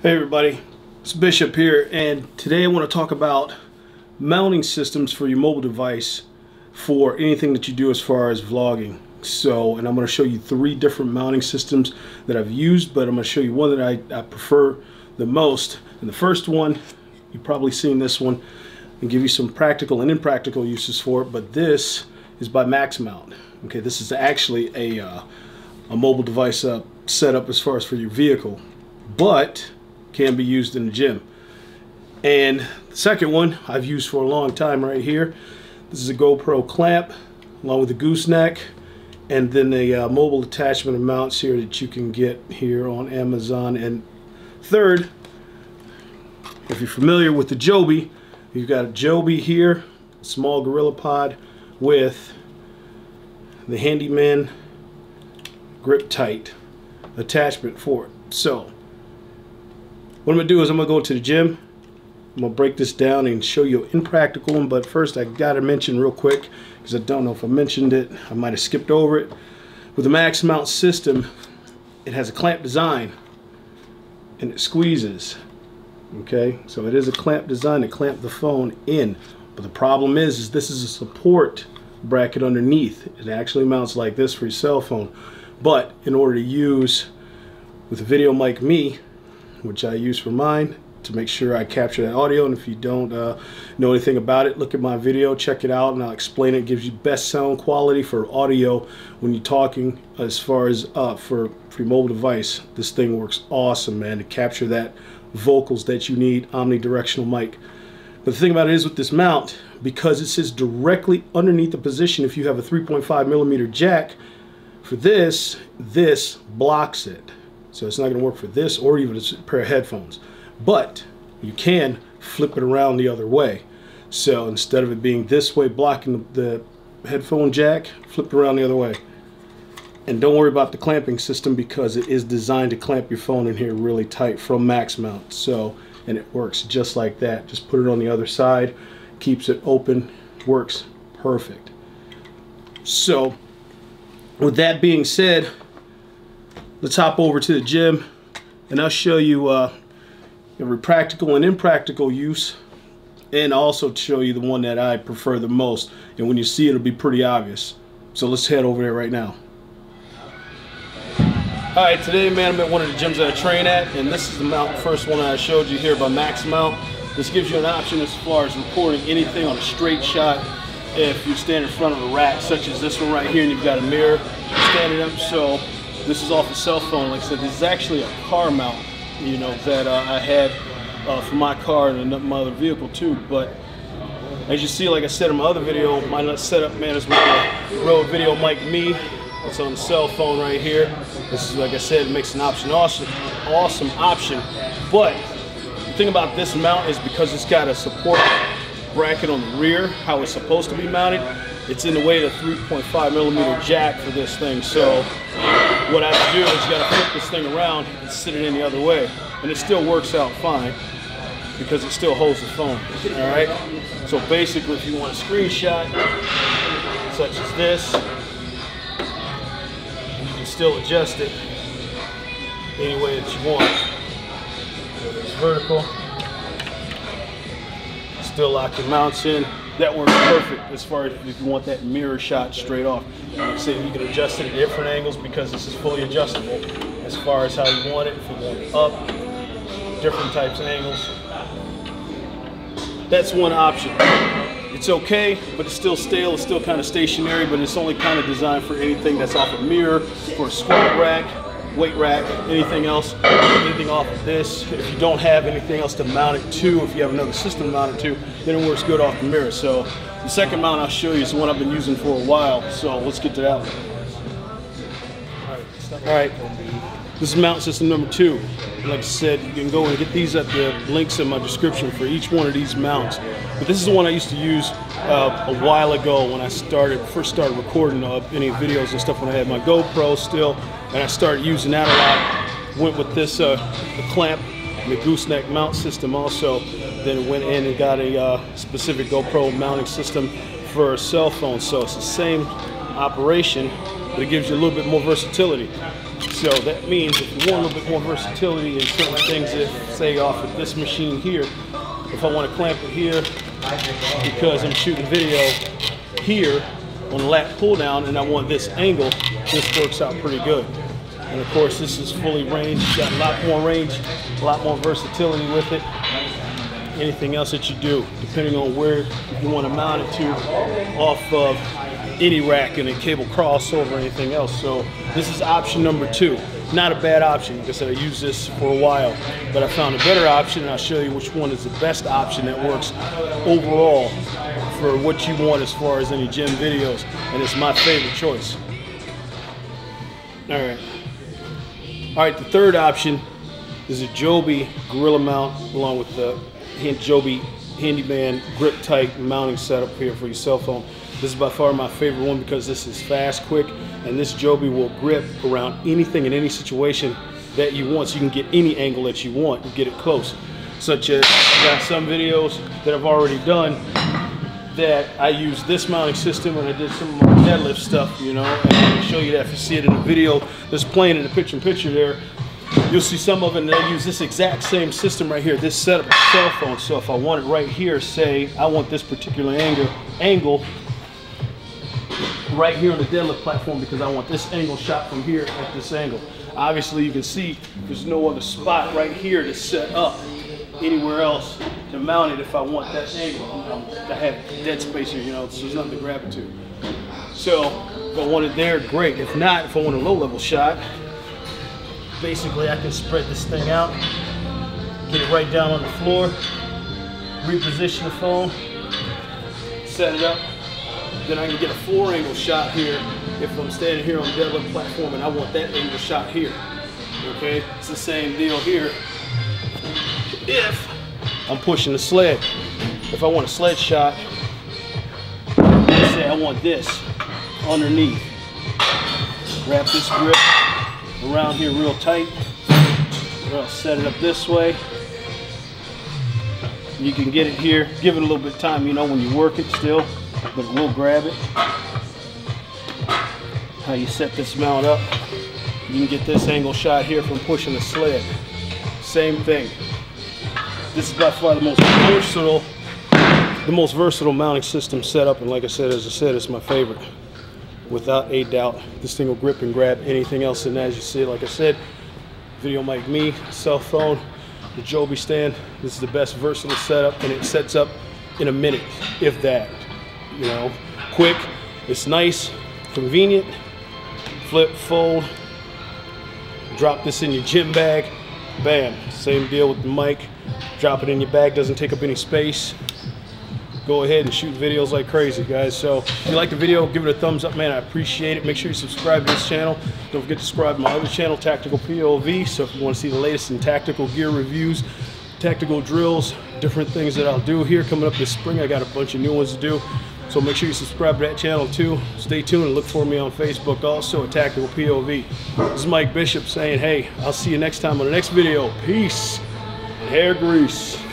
Hey everybody, it's Bishop here and today I want to talk about mounting systems for your mobile device for anything that you do as far as vlogging. So, and I'm going to show you three different mounting systems that I've used, but I'm going to show you one that I, I prefer the most. And the first one, you've probably seen this one, and give you some practical and impractical uses for it, but this is by Maxx Mount. Okay, this is actually a, uh, a mobile device uh, setup as far as for your vehicle, but can be used in the gym. And the second one I've used for a long time right here. This is a GoPro clamp along with a gooseneck and then the uh, mobile attachment mounts here that you can get here on Amazon. And third, if you're familiar with the Joby, you've got a Joby here, small GorillaPod with the Handyman grip tight attachment for it. So what I'm gonna do is I'm gonna go to the gym. I'm gonna break this down and show you an impractical one, but first I gotta mention real quick, because I don't know if I mentioned it, I might have skipped over it. With the Maxx Mount system, it has a clamp design and it squeezes. Okay, so it is a clamp design to clamp the phone in. But the problem is, is this is a support bracket underneath. It actually mounts like this for your cell phone. But in order to use with a VideoMic Me, which I use for mine to make sure I capture that audio. And if you don't uh, know anything about it, look at my video, check it out, and I'll explain it. it gives you best sound quality for audio when you're talking as far as uh, for, for your mobile device. This thing works awesome, man, to capture that vocals that you need, omnidirectional mic. But the thing about it is with this mount, because it sits directly underneath the position, if you have a 3.5 millimeter jack, for this, this blocks it. So it's not going to work for this or even a pair of headphones. But you can flip it around the other way. So instead of it being this way blocking the, the headphone jack, flip it around the other way. And don't worry about the clamping system because it is designed to clamp your phone in here really tight from Maxx Mount. So, and it works just like that. Just put it on the other side, keeps it open, works perfect. So, with that being said, let's hop over to the gym and I'll show you uh, every practical and impractical use and also show you the one that I prefer the most. And when you see it it'll be pretty obvious. So let's head over there right now. Alright today man I'm at one of the gyms that I train at and this is the mount first one I showed you here by Maxx Mount. This gives you an option as far as recording anything on a straight shot. If you stand in front of a rack such as this one right here and you've got a mirror standing up so this is off a cell phone. Like I said, this is actually a car mount, you know, that uh, I had uh, for my car and my other vehicle too. But as you see, like I said in my other video, my setup, man, is with the VideoMic Me. It's on the cell phone right here. This is, like I said, makes an option awesome, awesome option. But the thing about this mount is because it's got a support bracket on the rear, how it's supposed to be mounted, it's in the way of the 3.5 millimeter jack for this thing. So what I have to do is you got to flip this thing around and sit it in the other way. And it still works out fine because it still holds the phone. All right. So basically, if you want a screenshot such as this, you can still adjust it any way that you want. Whether it's vertical, still lock your mounts in that works perfect as far as if you want that mirror shot straight off. Like say you can adjust it at different angles because this is fully adjustable as far as how you want it. If you want it up, different types of angles. That's one option. It's okay, but it's still stale. It's still kind of stationary, but it's only kind of designed for anything that's off a mirror, for a squat rack, weight rack, anything else, anything off of this. If you don't have anything else to mount it to, if you have another system to mount it to, then it works good off the mirror. So the second mount I'll show you is the one I've been using for a while. So let's get to that one. All right, this is mount system number two. Like I said, you can go and get these at the links in my description for each one of these mounts. But this is the one I used to use uh, a while ago when I started first started recording uh, any videos and stuff when I had my GoPro still, and I started using that a lot. Went with this uh, the clamp, the gooseneck mount system also. Then went in and got a uh, specific GoPro mounting system for a cell phone. So it's the same operation, but it gives you a little bit more versatility. So that means if you want a little bit more versatility in certain things, if say off of this machine here, if I want to clamp it here because I'm shooting video here on the lat pull down and I want this angle, this works out pretty good. And of course this is fully ranged, got a lot more range, a lot more versatility with it. Anything else that you do, depending on where you want to mount it to off of any rack and a cable crossover or anything else. So this is option number two. Not a bad option. Like I said, I used this for a while, but I found a better option and I'll show you which one is the best option that works overall for what you want as far as any gym videos. And it's my favorite choice. All right. All right, the third option is a Joby Gorilla mount along with the Joby Handyman grip tight mounting setup here for your cell phone. This is by far my favorite one because this is fast, quick, and this Joby will grip around anything in any situation that you want. So you can get any angle that you want and get it close. Such as I got some videos that I've already done that I use this mounting system and I did some deadlift stuff, you know, and I'll show you that if you see it in the video that's playing in the picture in picture there. You'll see some of it and I use this exact same system right here, this setup of cell phone. So if I want it right here, say I want this particular angle, angle right here on the deadlift platform because I want this angle shot from here at this angle. Obviously you can see there's no other spot right here to set up anywhere else to mount it if I want that angle. I have dead space here, you know, so there's nothing to grab it to. So if I want it there, great. If not, if I want a low level shot, basically I can spread this thing out, get it right down on the floor, reposition the phone, set it up, then I can get a floor angle shot here if I'm standing here on the deadlift platform and I want that angle shot here. Okay, it's the same deal here. If I'm pushing the sled, if I want a sled shot, let's say I want this underneath. Wrap this grip around here real tight. I'll set it up this way. You can get it here. Give it a little bit of time, you know, when you work it still but we'll grab it. How you set this mount up. You can get this angle shot here from pushing the sled. Same thing. This is by far the most versatile, the most versatile mounting system setup, and like I said, as I said, it's my favorite. Without a doubt, this thing will grip and grab anything else, and as you see, like I said, VideoMic Me, cell phone, the Joby stand. This is the best versatile setup, and it sets up in a minute, if that you know, quick. It's nice, convenient. Flip, fold, drop this in your gym bag. Bam, same deal with the mic. Drop it in your bag, doesn't take up any space. Go ahead and shoot videos like crazy, guys. So if you like the video, give it a thumbs up, man. I appreciate it. Make sure you subscribe to this channel. Don't forget to subscribe to my other channel, Tactical POV. So if you want to see the latest in tactical gear reviews, tactical drills, different things that I'll do here coming up this spring. I got a bunch of new ones to do. So make sure you subscribe to that channel too. Stay tuned and look for me on Facebook also at Tactical POV. This is Mike Bishop saying, hey, I'll see you next time on the next video. Peace and hair grease.